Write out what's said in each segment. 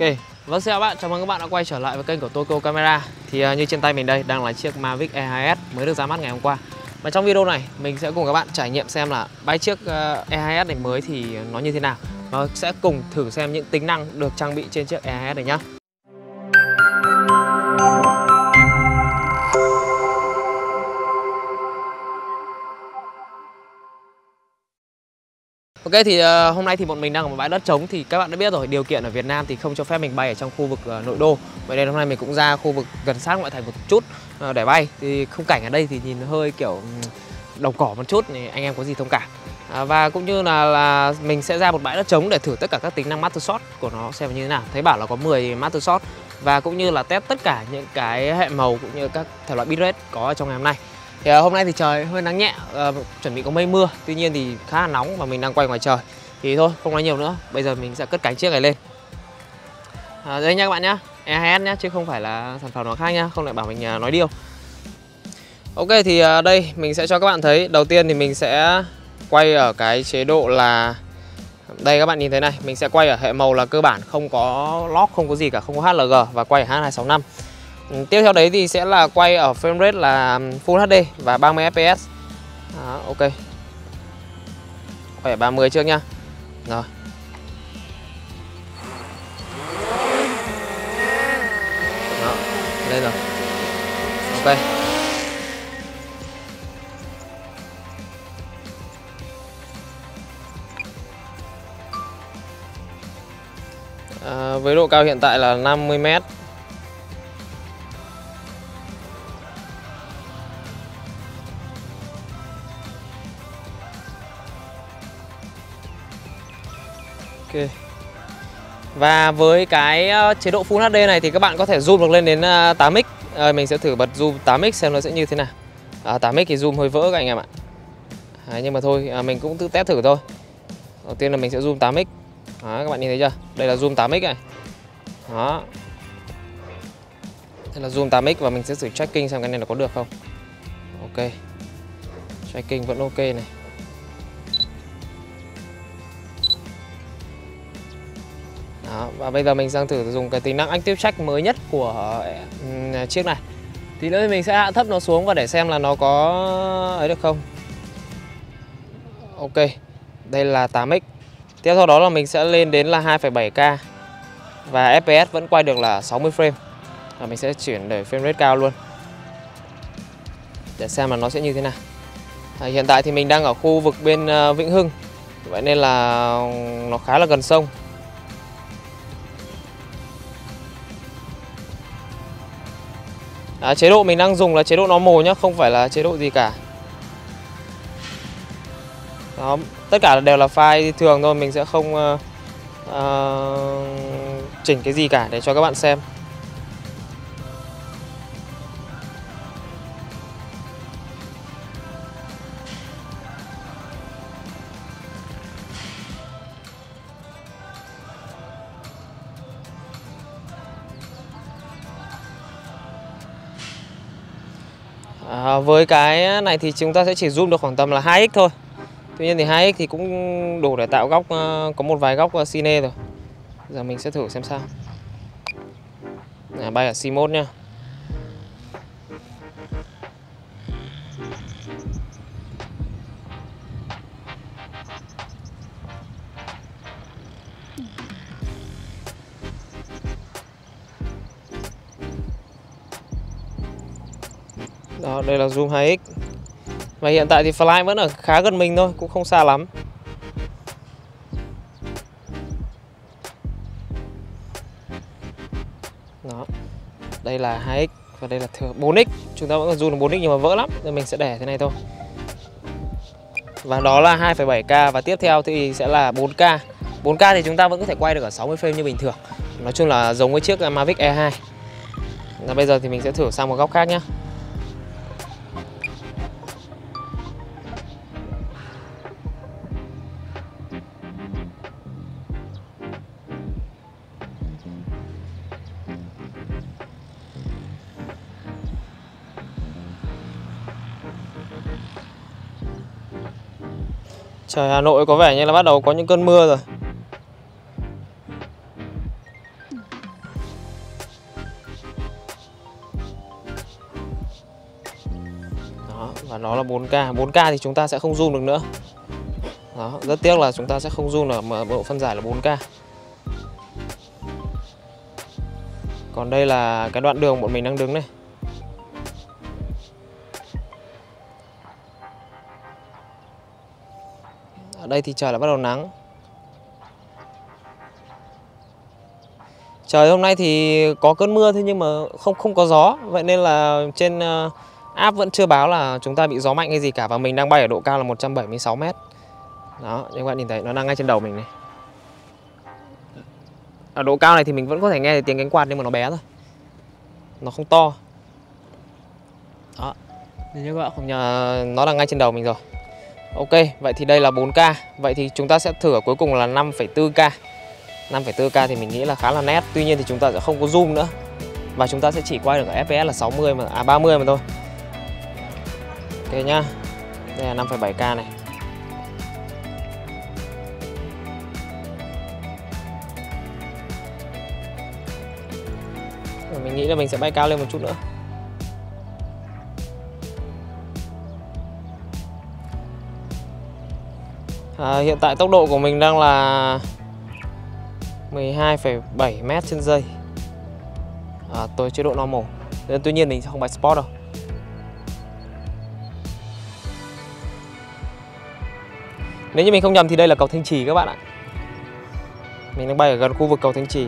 Ok, vâng xin chào bạn, chào mừng các bạn đã quay trở lại với kênh của Toco Camera. Thì uh, như trên tay mình đây đang là chiếc Mavic E2S mới được ra mắt ngày hôm qua. Và trong video này mình sẽ cùng các bạn trải nghiệm xem là bay chiếc à, uh, E2S này mới thì nó như thế nào. Và sẽ cùng thử xem những tính năng được trang bị trên chiếc E2S này nhé Ok thì uh, hôm nay thì bọn mình đang ở một bãi đất trống thì các bạn đã biết rồi. Điều kiện ở Việt Nam thì không cho phép mình bay ở trong khu vực uh, nội đô. Vậy nên hôm nay mình cũng ra khu vực gần sát ngoại thành một chút uh, để bay. Thì khung cảnh ở đây thì nhìn hơi kiểu đồng cỏ một chút thì anh em có gì thông cảm. À, và cũng như là, là mình sẽ ra một bãi đất trống để thử tất cả các tính năng master shot của nó xem như thế nào. Thấy bảo là có 10 master shot. Và cũng như là test tất cả những cái hệ màu cũng như các thể loại bitrate có ở trong ngày hôm nay thì à, hôm nay thì trời hơi nắng nhẹ, uh, chuẩn bị có mây mưa Tuy nhiên thì khá là nóng và mình đang quay ngoài trời. Thì thôi, không nói nhiều nữa Bây giờ mình sẽ cất cánh chiếc này lên. À, Đây nha các bạn nhá EHS nhá, chứ không phải là sản phẩm nào khác nhá Không lại bảo mình à, nói điêu Ok thì à, đây mình sẽ cho các bạn thấy. Đầu tiên thì mình sẽ quay ở cái chế độ là đây các bạn nhìn thấy này, mình sẽ quay ở hệ màu là cơ bản không có lock, không có gì cả, không có HLG và quay ở H265 Ừ, tiếp theo đấy thì sẽ là quay ở frame rate là um, Full HD và 30 fps Đó, ok. Quay ở 30 trước nha rồi. Đó, lên rồi. Ok. À, với độ cao hiện tại là 50 m Và với cái ờ, chế độ Full HD này thì các bạn có thể zoom được lên đến ờ, 8x à, Mình sẽ thử bật zoom 8x xem nó sẽ như thế nào. À, 8x thì zoom hơi vỡ các anh em ạ. À, Nhưng mà thôi à, mình cũng tự test thử thôi. Đầu tiên là mình sẽ zoom 8x Đó, các bạn nhìn thấy chưa? Đây là zoom 8x này. Đó. Đây là zoom 8x và mình sẽ thử tracking xem cái này nó có được không. Ok. Tracking vẫn ok này. Đó, và bây giờ mình đang thử dùng cái tính năng Active Check mới nhất của uh, chiếc này. Thì nữa mình sẽ hạ thấp nó xuống và để xem là nó có ấy được không. Ok, đây là 8x Tiếp theo đó là mình sẽ lên đến là 2,7k Và FPS vẫn quay được là 60 frame. Và mình sẽ chuyển để frame rate cao luôn. Để xem là nó sẽ như thế nào. À, Hiện tại thì mình đang ở khu vực bên uh, Vĩnh Hưng. Vậy nên là nó khá là gần sông. À, chế độ mình đang dùng là chế độ nó mồ nhá không phải là chế độ gì cả. Đó tất cả đều là file thường thôi mình sẽ không uh, uh, chỉnh cái gì cả để cho các bạn xem. À, với cái này thì chúng ta sẽ chỉ zoom được khoảng tầm là 2x thôi. Tuy nhiên thì 2x thì cũng đủ để tạo góc ờ, có một vài góc ờ, cine rồi. Giờ mình sẽ thử xem sao. À, bay ở C1 nha. Đây là zoom 2x Và hiện tại thì fly vẫn ở khá gần mình thôi, cũng không xa lắm. Đó. Đây là 2x và đây là 4x Chúng ta vẫn còn zoom được 4x nhưng mà vỡ lắm Nên mình sẽ để thế này thôi. Và đó là 2,7K Và tiếp theo thì sẽ là 4K 4K thì chúng ta vẫn có thể quay được ở 60 frame như bình thường. Nói chung là giống với chiếc Mavic E2 Và bây giờ thì mình sẽ thử sang một góc khác nhé Trời Hà Nội có vẻ như là bắt đầu có những cơn mưa rồi. Đó, và nó là 4K 4K thì chúng ta sẽ không zoom được nữa. Đó, rất tiếc là chúng ta sẽ không zoom ở mà độ phân giải là 4K Còn đây là cái đoạn đường bọn mình đang đứng này. Ở đây thì trời đã bắt đầu nắng. Trời hôm nay thì có cơn mưa thế nhưng mà không không có gió. Vậy nên là trên ờ, app vẫn chưa báo là chúng ta bị gió mạnh hay gì cả Và mình đang bay ở độ cao là 176 mét. Đó, như các bạn nhìn thấy nó đang ngay trên đầu mình này. Ở độ cao này thì mình vẫn có thể nghe tiếng cánh quạt nhưng mà nó bé thôi. Nó không to. Đó, như các bạn không nhờ nó là ngay trên đầu mình rồi. Ok, vậy thì đây là 4K Vậy thì chúng ta sẽ thử ở cuối cùng là 5,4K 5,4K thì mình nghĩ là khá là nét. Tuy nhiên thì chúng ta sẽ không có zoom nữa. Và chúng ta sẽ chỉ quay được ở FPS là 60 mà, à 30 mà thôi. Ok nhá. Đây là 5,7K này. Mình nghĩ là mình sẽ bay cao lên một chút nữa. À, Hiện tại tốc độ của mình đang là 12,7 m trên giây. À, Tôi chế độ normal. Tuy nhiên mình sẽ không bay sport đâu. Nếu như mình không nhầm thì đây là cầu Thanh Trì các bạn ạ. Mình đang bay ở gần khu vực cầu Thanh Trì.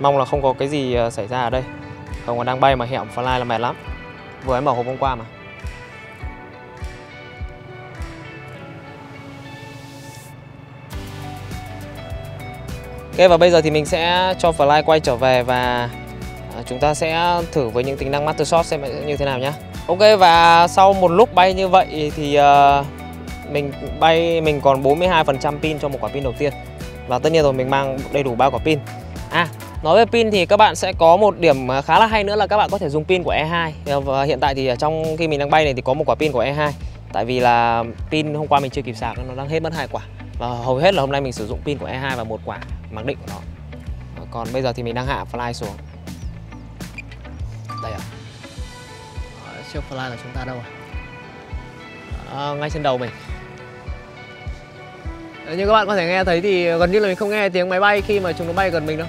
Mong là không có cái gì ờ, xảy ra ở đây. Không còn đang bay mà hẹo fly là mệt lắm. Vừa em mở hộp hôm qua mà. Ok và bây giờ thì mình sẽ cho fly quay trở về và à, chúng ta sẽ thử với những tính năng Master Shot xem như thế nào nhé Ok và sau một lúc bay như vậy thì uh, mình bay mình còn 42% pin cho một quả pin đầu tiên. Và tất nhiên rồi mình mang đầy đủ ba quả pin. À nói về pin thì các bạn sẽ có một điểm à, khá là hay nữa là các bạn có thể dùng pin của E2 ờ, và hiện tại thì trong khi mình đang bay này thì có một quả pin của E2 tại vì là pin hôm qua mình chưa kịp sạc nó đang hết mất hai quả và hầu hết là hôm nay mình sử dụng pin của E2 và một quả mặc định của nó. Còn bây giờ thì mình đang hạ fly xuống. Đây ạ. À. chiếc fly là chúng ta đâu à, ngay trên đầu mình. Như các bạn có thể nghe thấy thì gần như là mình không nghe tiếng máy bay khi mà chúng nó bay gần mình đâu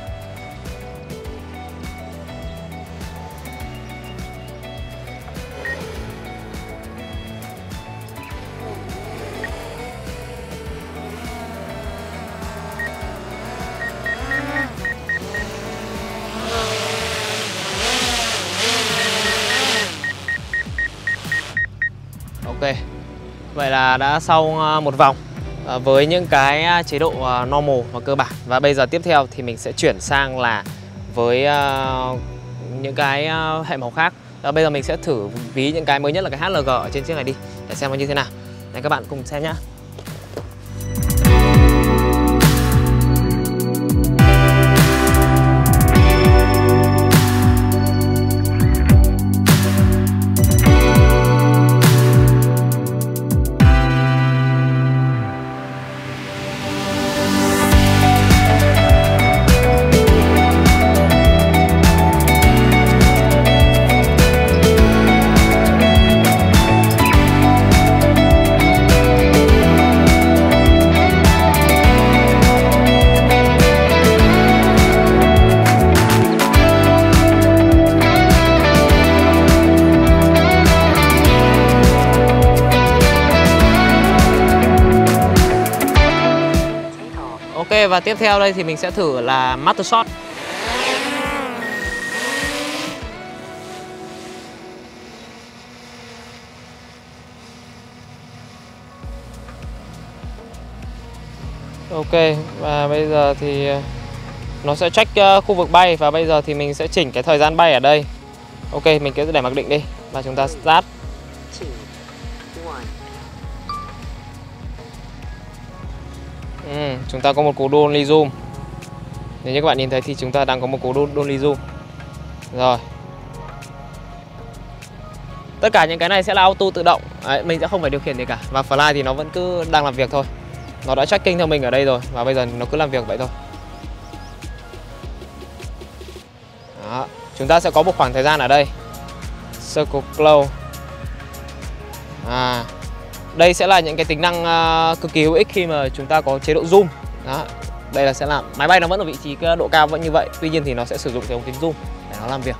Ok. Vậy là đã sau ờ, một vòng ờ, với những cái ờ, chế độ normal và cơ bản. Và bây giờ tiếp theo thì mình sẽ chuyển sang là với những cái hệ màu khác. Và Bây giờ mình sẽ thử ví những cái mới nhất là cái HLG ở trên chiếc này đi, Để xem nó như thế nào. Này, các bạn cùng xem nhé và tiếp theo đây thì mình sẽ thử là Master Shot. Ok, và bây giờ thì ờ, nó sẽ check ờ, khu vực bay và bây giờ thì mình sẽ chỉnh cái thời gian bay ở đây. Ok, mình cứ để mặc định đi và chúng ta start. Chúng ta có một cú dolly zoom. Nếu như các bạn nhìn thấy thì chúng ta đang có một cú dolly zoom. Rồi. Tất cả những cái này sẽ là auto tự động. Đấy, Mình sẽ không phải điều khiển gì cả. Và fly thì nó vẫn cứ đang làm việc thôi. Nó đã tracking theo mình ở đây rồi. Và bây giờ nó cứ làm việc vậy thôi. Đó. Chúng ta sẽ có một khoảng thời gian ở đây. Circle close. À, đây sẽ là những cái tính năng uh, cực kỳ hữu ích khi mà chúng ta có chế độ zoom đó đây là sẽ làm máy bay nó vẫn ở vị trí độ cao vẫn như vậy tuy nhiên thì nó sẽ sử dụng cái ống kính zoom để nó làm việc.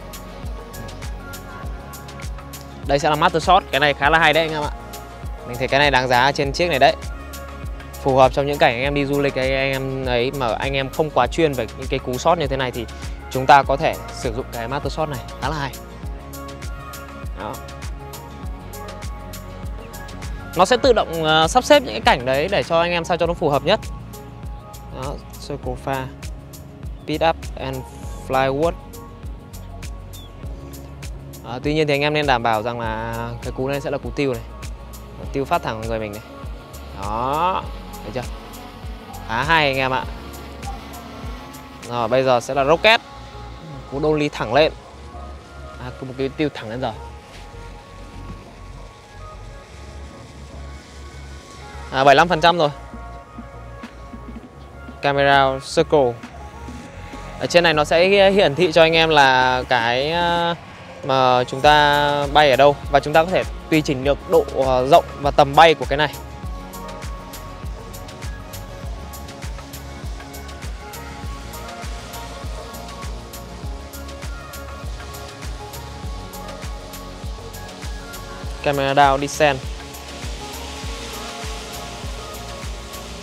Đây sẽ là master shot cái này khá là hay đấy anh em ạ. Mình thấy cái này đáng giá trên chiếc này đấy. Phù hợp trong những cảnh anh em đi du lịch anh em ấy mà anh em không quá chuyên về những cái cú shot như thế này thì chúng ta có thể sử dụng cái master shot này khá là hay. Đó. Nó sẽ tự động uh, sắp xếp những cái cảnh đấy để cho anh em sao cho nó phù hợp nhất đó circle pha. Speed up and flywood. À, tuy nhiên thì anh em nên đảm bảo rằng là cái cú này sẽ là cú tiêu này. Tiêu phát thẳng vào người mình này. Đó thấy chưa? Khá hay anh em ạ. Rồi bây giờ sẽ là rocket. Cú dolly thẳng lên. À, một cái tiêu thẳng lên rồi. À, 75% rồi camera circle. Ở trên này nó sẽ hiển thị cho anh em là cái ờ, mà chúng ta bay ở đâu và chúng ta có thể tùy chỉnh được độ ờ, rộng và tầm bay của cái này. Camera down, descend.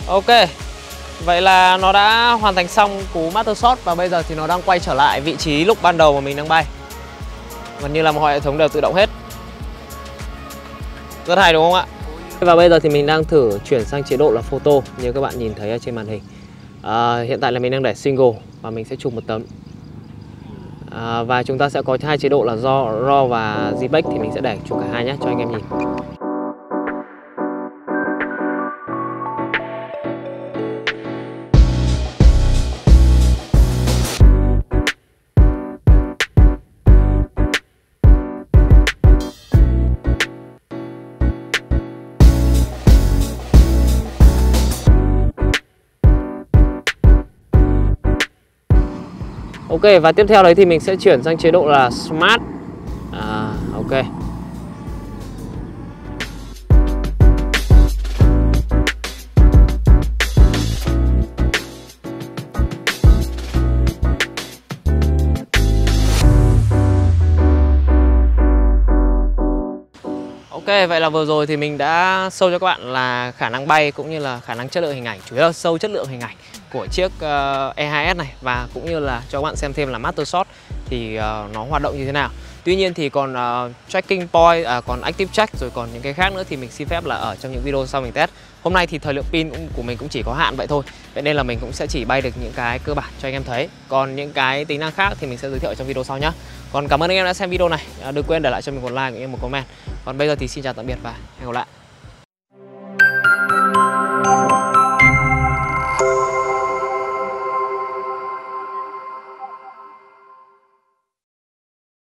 Ok. Vậy là nó đã hoàn thành xong cú master shot và bây giờ thì nó đang quay trở lại vị trí lúc ban đầu mà mình đang bay. Gần như là mọi hệ thống đều tự động hết. Rất hay đúng không ạ? Và bây giờ thì mình đang thử chuyển sang chế độ là photo như các bạn nhìn thấy ở trên màn hình. À, Hiện tại là mình đang để single và mình sẽ chụp một tấm. À, Và chúng ta sẽ có hai chế độ là RAW và JPEG thì mình sẽ để chụp cả hai nhé cho anh em nhìn. Ok và tiếp theo đấy thì mình sẽ chuyển sang chế độ là Smart. À, Ok. Ok, vậy là vừa rồi thì mình đã show cho các bạn là khả năng bay cũng như là khả năng chất lượng hình ảnh. Chủ yếu là sâu chất lượng hình ảnh của chiếc ờ, uh, E2S này. Và cũng như là cho các bạn xem thêm là Master Shot thì uh, nó hoạt động như thế nào. Tuy nhiên thì còn uh, tracking point, uh, còn active check rồi còn những cái khác nữa thì mình xin phép là ở trong những video sau mình test. Hôm nay thì thời lượng pin của mình cũng chỉ có hạn vậy thôi. Vậy nên là mình cũng sẽ chỉ bay được những cái cơ bản cho anh em thấy. Còn những cái tính năng khác thì mình sẽ giới thiệu trong video sau nhé Còn cảm ơn anh em đã xem video này. Đừng quên để lại cho mình một like cũng như một comment. Còn bây giờ thì xin chào tạm biệt và hẹn gặp lại.